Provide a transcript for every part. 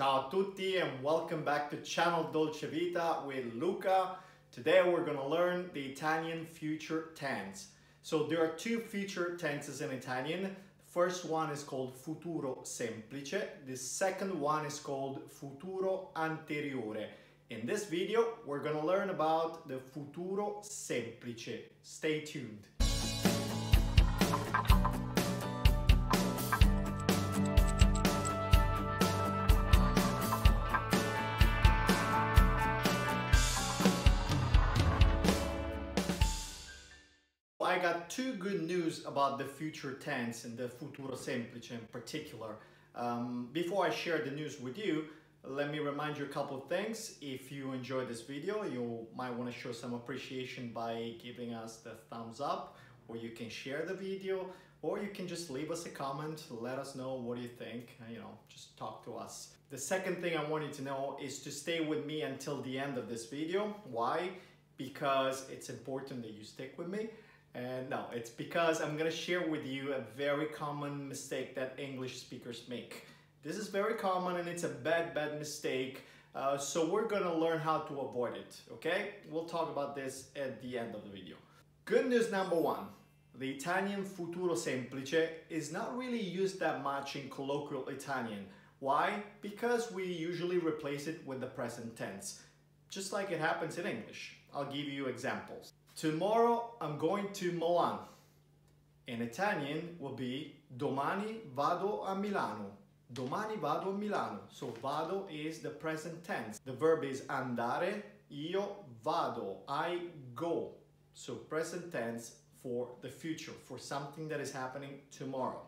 Ciao a tutti and welcome back to Channel Dolce Vita with Luca. Today we're gonna learn the Italian future tense. So there are two future tenses in Italian. The first one is called futuro semplice. The second one is called futuro anteriore. In this video, we're gonna learn about the futuro semplice. Stay tuned. I got two good news about the future tense and the futuro semplice in particular. Um, before I share the news with you, let me remind you a couple of things. If you enjoyed this video, you might want to show some appreciation by giving us the thumbs up, or you can share the video, or you can just leave us a comment, let us know what you think, you know, just talk to us. The second thing I want you to know is to stay with me until the end of this video. Why? Because it's important that you stick with me. And no, it's because I'm gonna share with you a very common mistake that English speakers make. This is very common and it's a bad, bad mistake. Uh, so we're gonna learn how to avoid it, okay? We'll talk about this at the end of the video. Good news number one. The Italian futuro semplice is not really used that much in colloquial Italian. Why? Because we usually replace it with the present tense, just like it happens in English. I'll give you examples. Tomorrow I'm going to Milan. In Italian will be domani vado a Milano. Domani vado a Milano. So vado is the present tense. The verb is andare, io vado, I go. So present tense for the future, for something that is happening tomorrow.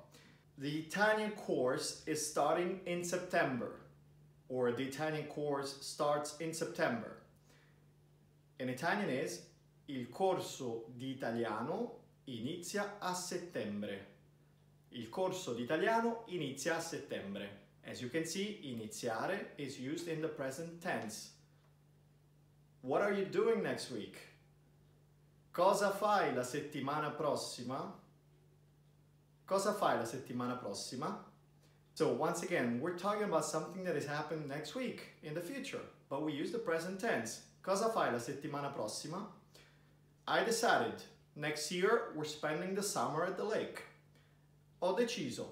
The Italian course is starting in September, or the Italian course starts in September. In Italian is Il corso di italiano inizia a settembre. Il corso di italiano inizia a settembre. As you can see, iniziare is used in the present tense. What are you doing next week? Cosa fai la settimana prossima? Cosa fai la settimana prossima? So once again, we're talking about something that is happening next week, in the future, but we use the present tense. Cosa fai la settimana prossima? I decided next year we're spending the summer at the lake. Ho deciso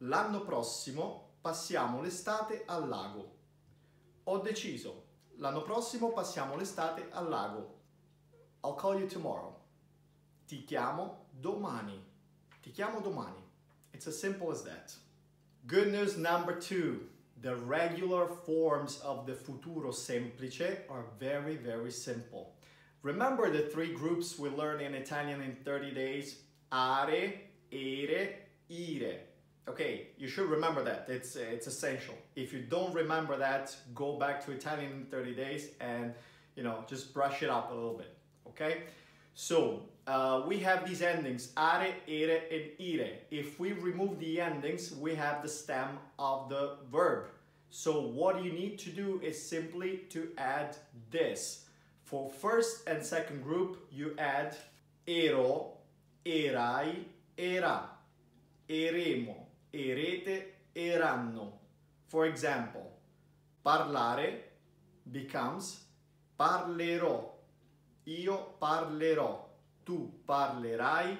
l'anno prossimo passiamo l'estate al lago. Ho deciso l'anno prossimo passiamo l'estate al lago. I'll call you tomorrow. Ti chiamo domani. Ti chiamo domani. It's as simple as that. Good news number two. The regular forms of the futuro semplice are very, very simple. Remember the three groups we learned in Italian in 30 days? Are, ere, ire. Okay, you should remember that. It's, it's essential. If you don't remember that, go back to Italian in 30 days and, you know, just brush it up a little bit. Okay? So, uh, we have these endings, are, ere, and ire. If we remove the endings, we have the stem of the verb. So what you need to do is simply to add this. For first and second group, you add ero, erai, era, eremo, erete, eranno. For example, parlare becomes parlerò, io parlerò, tu parlerai,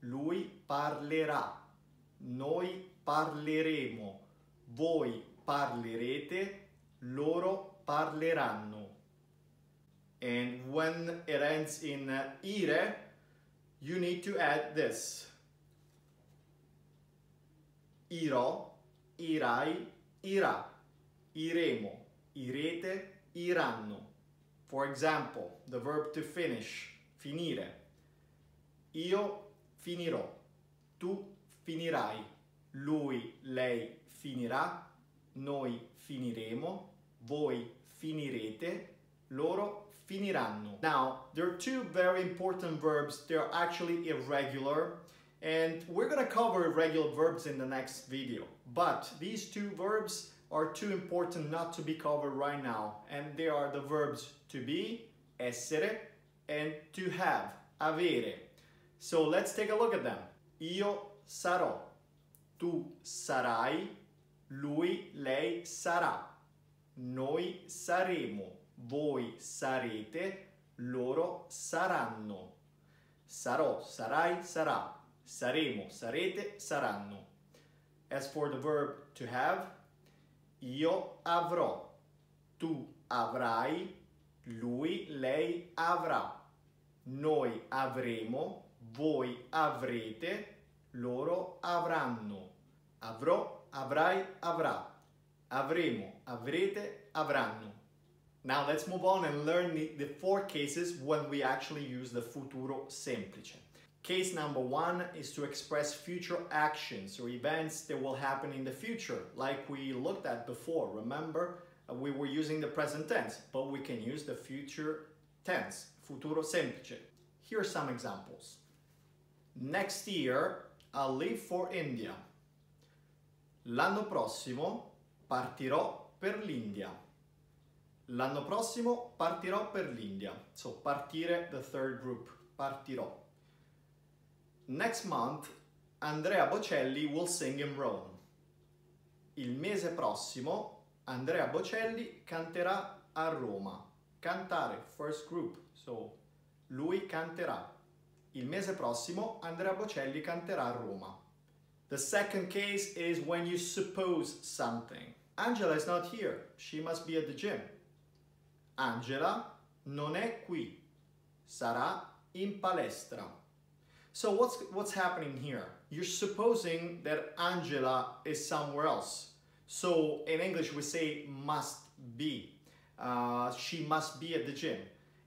lui parlerà, noi parleremo, voi parlerete, loro parleranno. And when it ends in ire, you need to add this. Irò, irai, irà, iremo, irete, iranno. For example, the verb to finish, finire. Io finirò, tu finirai, lui, lei finirà, noi finiremo, voi finirete, loro finiranno. Now, there are two very important verbs. They're actually irregular. And we're gonna cover irregular verbs in the next video. But these two verbs are too important not to be covered right now. And they are the verbs to be, essere, and to have, avere. So let's take a look at them. Io sarò. Tu sarai. Lui, lei sarà. noi saremo, voi sarete, loro saranno. Sarò, sarai, sarà. Saremo, sarete, saranno. As for the verb to have, io avrò, tu avrai, lui, lei avrà. Noi avremo, voi avrete, loro avranno. Avrò, avrai, avrà. Avremo, avrete, avranno. Now let's move on and learn the, four cases when we actually use the futuro semplice. Case number one is to express future actions or events that will happen in the future, like we looked at before. Remember, uh, we were using the present tense, but we can use the future tense, futuro semplice. Here are some examples. Next year, I'll leave for India. L'anno prossimo partirò per l'India. L'anno prossimo partirò per l'India. So partire, the third group, partirò. Next month, Andrea Bocelli will sing in Rome. Il mese prossimo, Andrea Bocelli canterà a Roma. Cantare, first group. So, lui canterà. Il mese prossimo, Andrea Bocelli canterà a Roma. The second case is when you suppose something. Angela is not here. She must be at the gym. Angela non è qui. Sarà in palestra. So what's, what's happening here? You're supposing that Angela is somewhere else. So in English we say must be. Uh, she must be at the gym.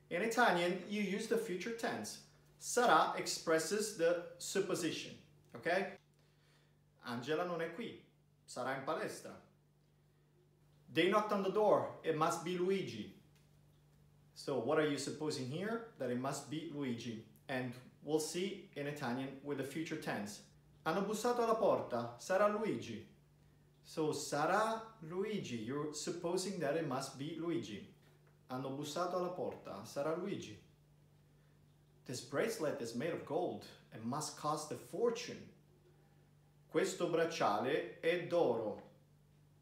In Italian, you use the future tense. Sarà expresses the supposition, okay? Angela non è qui. Sarà in palestra. They knocked on the door. It must be Luigi. So what are you supposing here? That it must be Luigi. And we'll see in Italian with the future tense. Hanno bussato alla porta. Sarà Luigi. So sarà Luigi. You're supposing that it must be Luigi. Hanno bussato alla porta. Sarà Luigi. This bracelet is made of gold and must cost a fortune. Questo bracciale è d'oro.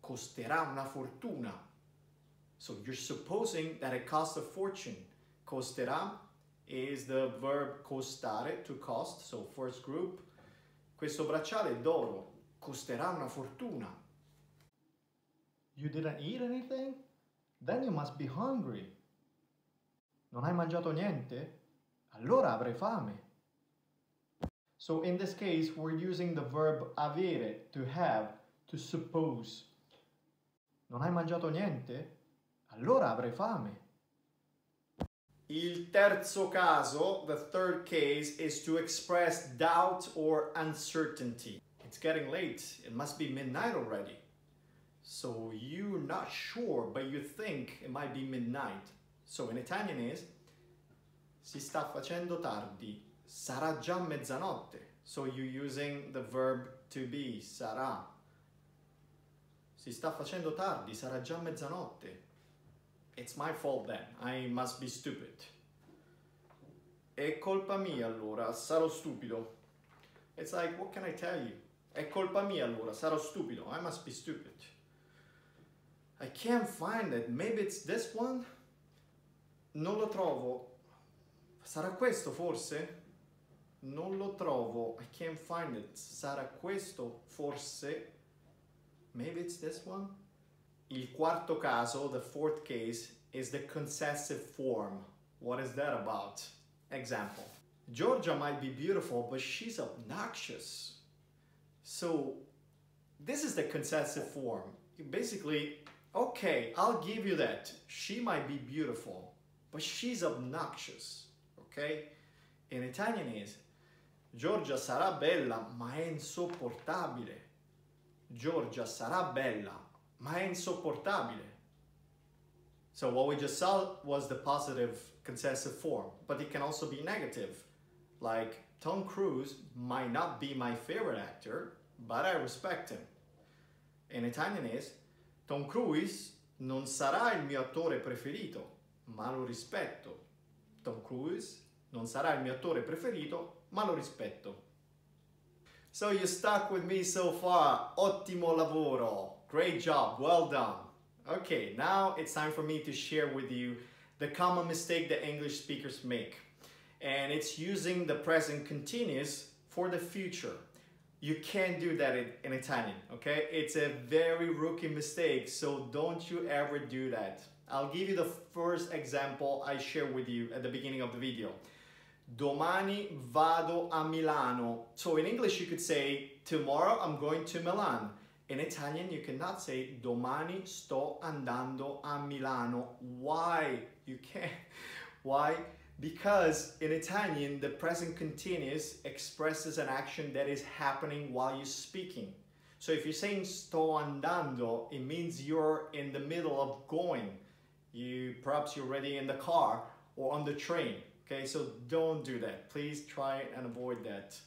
Costerà una fortuna. So you're supposing that it costs a fortune. Costerà is the verb costare, to cost, so first group. Questo bracciale d'oro. Costerà una fortuna. You didn't eat anything? Then you must be hungry. Non hai mangiato niente? Allora avrai fame. So in this case, we're using the verb avere, to have, to suppose. Non hai mangiato niente? Allora avrai fame. Il terzo caso, the third case, is to express doubt or uncertainty. It's getting late. It must be midnight already. So you're not sure, but you think it might be midnight. So in Italian is si sta facendo tardi. Sarà già mezzanotte. So you're using the verb to be, sarà. Si sta facendo tardi, sarà già mezzanotte. It's my fault then. I must be stupid. È colpa mia allora, sarò stupido. It's like, what can I tell you? È colpa mia allora, sarò stupido. I must be stupid. I can't find it. Maybe it's this one? Non lo trovo. Sarà questo forse? Non lo trovo. I can't find it. Sarà questo forse? Maybe it's this one? Il quarto caso, the fourth case, is the concessive form. What is that about? Example. Georgia might be beautiful, but she's obnoxious. So this is the concessive form. Basically, okay, I'll give you that. She might be beautiful, but she's obnoxious. Okay? In Italian is Giorgia sarà bella, ma è insopportabile. Giorgia sarà bella, ma è insopportabile. So what we just saw was the positive concessive form, but it can also be negative. Like Tom Cruise might not be my favorite actor, but I respect him. In Italian is Tom Cruise non sarà il mio attore preferito, ma lo rispetto. Tom Cruise non sarà il mio attore preferito, ma lo rispetto. So you stuck with me so far. Ottimo lavoro. Great job. Well done. Okay, now it's time for me to share with you the common mistake that English speakers make. And it's using the present continuous for the future. You can't do that in, in Italian, okay? It's a very rookie mistake, so don't you ever do that. I'll give you the first example I shared with you at the beginning of the video. Domani vado a Milano. So in English you could say, tomorrow I'm going to Milan. In Italian you cannot say, domani sto andando a Milano. Why? You can't. Why? Because in Italian, the present continuous expresses an action that is happening while you're speaking. So if you're saying sto andando, it means you're in the middle of going. You perhaps you're already in the car or on the train. Okay, so don't do that. Please try and avoid that.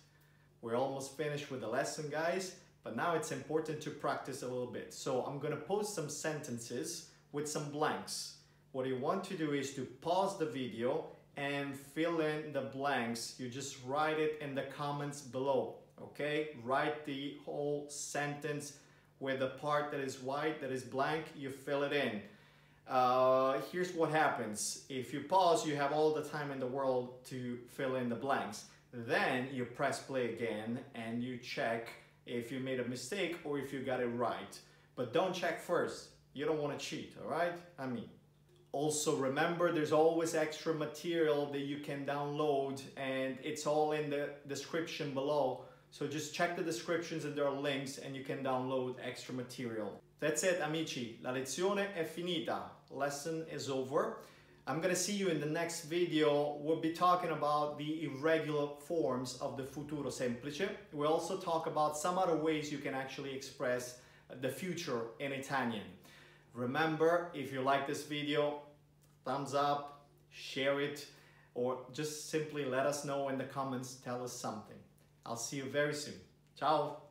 We're almost finished with the lesson, guys, but now it's important to practice a little bit. So I'm gonna post some sentences with some blanks. What you want to do is to pause the video and fill in the blanks. You just write it in the comments below, okay? Write the whole sentence with the part that is white, that is blank, you fill it in. Uh, here's what happens. If you pause, you have all the time in the world to fill in the blanks. Then you press play again and you check if you made a mistake or if you got it right. But don't check first. You don't want to cheat, all right? I mean, also remember there's always extra material that you can download and it's all in the description below. So just check the descriptions and there are links and you can download extra material. That's it amici, la lezione è finita. Lesson is over. I'm gonna see you in the next video. We'll be talking about the irregular forms of the futuro semplice. We'll also talk about some other ways you can actually express the future in Italian. Remember, if you like this video, thumbs up, share it, or just simply let us know in the comments, tell us something. I'll see you very soon. Ciao!